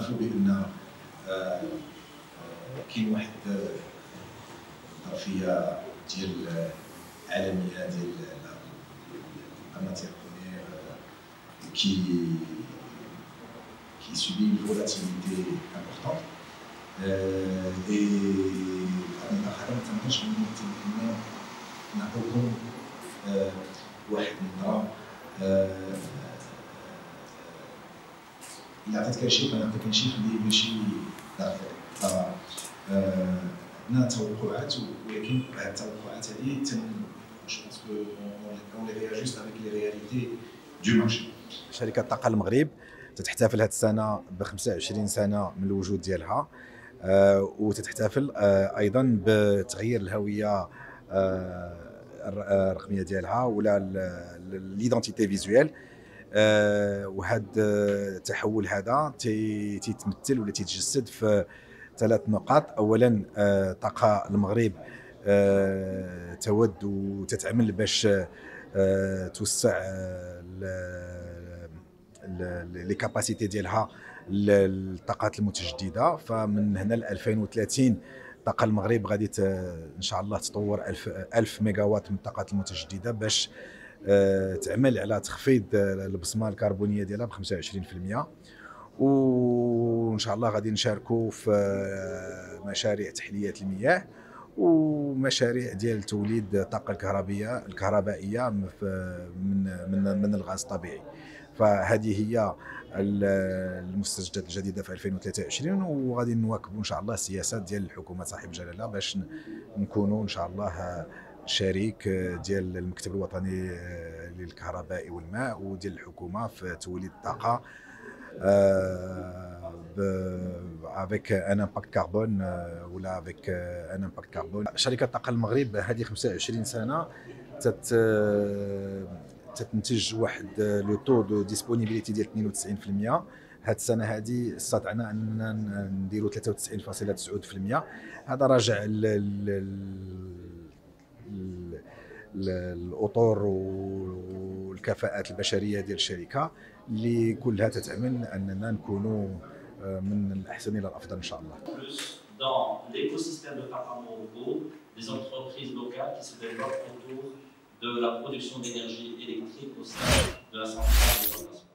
نعرفوا بأن كاين واحد الظرفيه ديال عالمية ديال la matière première qui, subit une volatilité importante. Euh, et المنطقة ما تنقدرش نعطيكم واحد النظرة الا عطيتك شي فنعطيك شي اللي ماشي دقيق عندنا توقعات ولكن هذه التوقعات هذه جو بونس كو اون لي افيك لي رياليتي دو مارشي شركة طاقة المغرب تتحتفل هذه السنة ب 25 سنة من الوجود ديالها آه وتتحتفل آه أيضا بتغيير الهوية آه الرقمية ديالها ولا l'identité visuelle آه وهذا التحول هذا تيتمثل ولا تيتجسد في ثلاث نقاط. اولا آه طاقة المغرب آه تود وتتعمل باش آه توسع les capacités ديالها للطاقات المتجددة. فمن هنا ل 2030 طاقة المغرب غادي إن شاء الله تطور 1000 1000 ميجا وات من الطاقات المتجددة باش تعمل على تخفيض البصمة الكربونية ديالها ب 25% وإن شاء الله غادي نشاركوا في مشاريع تحليه المياه ومشاريع ديال توليد الطاقه الكهربائيه الكهربائية من من من الغاز الطبيعي. فهذه هي المستجدات الجديدة في 2023 وغادي نواكبوا إن شاء الله السياسات ديال الحكومة صاحب الجلاله باش نكونوا إن شاء الله شريك ديال المكتب الوطني للكهرباء والماء وديال الحكومة في توليد الطاقة. avec un impact carbone ولا avec un impact carbone شركة طاقه المغرب هذه 25 سنة تت تتنتج واحد le taux de disponibilité ديال 92% هاد السنة هذه استطعنا أننا نديروا 93.9% هذا راجع الاطر والكفاءات البشرية ديال الشركة اللي كلها تتامن أننا نكونوا آه، من الأحسن إلى الأفضل إن شاء الله de la production d'énergie électrique au sein de la centrale de production.